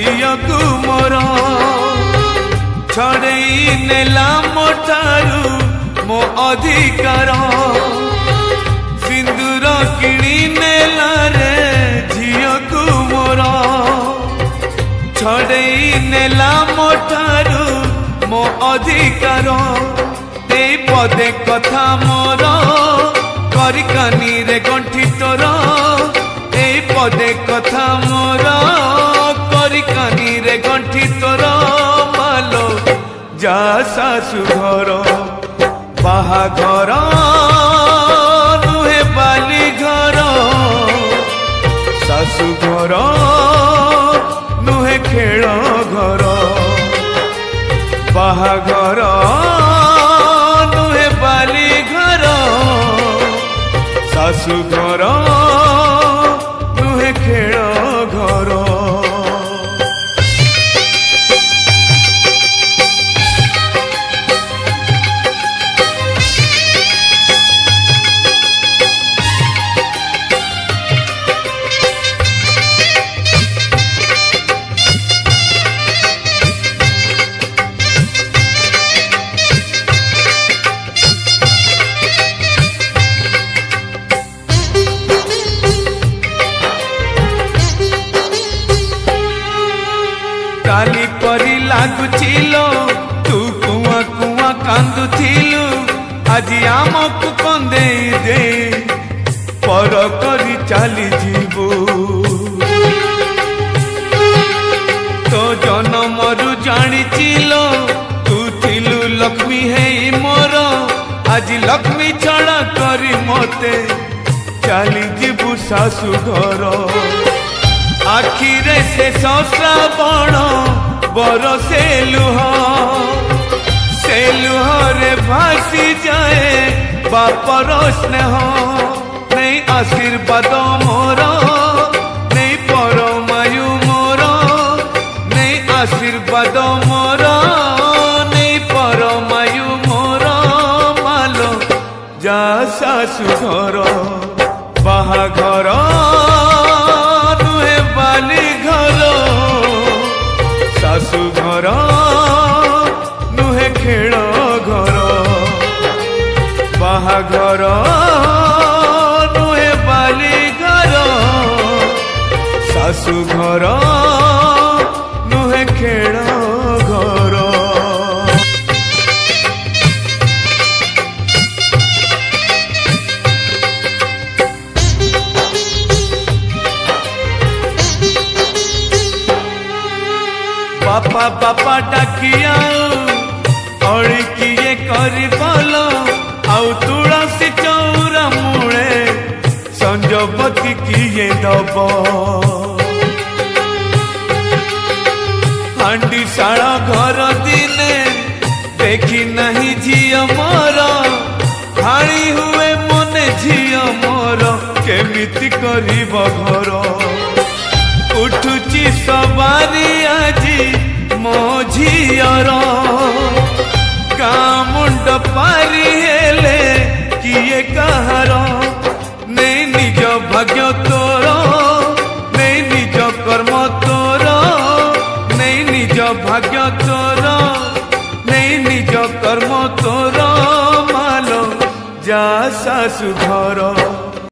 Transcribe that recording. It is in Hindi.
ଝିଅକୁ ମୋର ଛଡ଼େଇ ନେଲା ମୋ ଠାରୁ ମୋ ଅଧିକାର ସିନ୍ଦୁର କିଣି ନେଲା ରେ ଝିଅକୁ ମୋର ଛଡ଼େଇ ନେଲା ମୋ ଠାରୁ ମୋ ଅଧିକାର ଦେଇ ପଦେ କଥା ମୋର କରିକାନିରେ ଗଣ୍ଠି গণ্ঠি তোর মালো যা শাশু ঘর বাহাঘর নুহে বালি ঘর শাশু ঘর নুহে খেল ঘর বাহাঘর নুহে বালি ঘর শাশু ঘর নুহে খেল ଆଜି ଆମକୁ କନ୍ଦେଇ ଦେ ପର କରି ଚାଲିଯିବୁ ତୋ ଜନମରୁ ଜାଣିଚିଲୋ ତୁ ଥିଲୁ ଲକ୍ଷ୍ମୀ ହେଇ ମୋର ଆଜି ଲକ୍ଷ୍ମୀ ଛଡ଼ା କରି ମୋତେ ଚାଲିଯିବୁ ଶାଶୁ ଘର ଆଖିରେ ଶେଷ ଶ୍ରାବଣ ବରସେ ଲୁହ चलुरे भासी जाए बापर स्नेह नहीं आशीर्वाद मोर नहीं पर मायु मोर नहीं आशीर्वाद मोर नहीं पर मायु मोर मालो जा शाशु घर बाहा घर बाहर नुहे बालिकार शाशु घर नुहे खेल घर बापा बापा डाकिया अड़ किए कर बल ଆଉ ତୁଳସୀ ଚଉର ମୂଳେ ସଂଜପତି କିଏ ଦବ ହାଣ୍ଡିଶାଳ ଘର ଦିନେ ଦେଖି ନାହିଁ ଝିଅ ମୋର ହାଣି ହୁଏ ମନେ ଝିଅ ମୋର କେମିତି କରିବ ଘର ଉଠୁଛି ସବାରି ଆଜି ମୋ ଝିଅ ତୋର ନେଇ ନିଜ କର୍ମ ତୋର ମାଲ ଯା ଶାଶୁ ଘର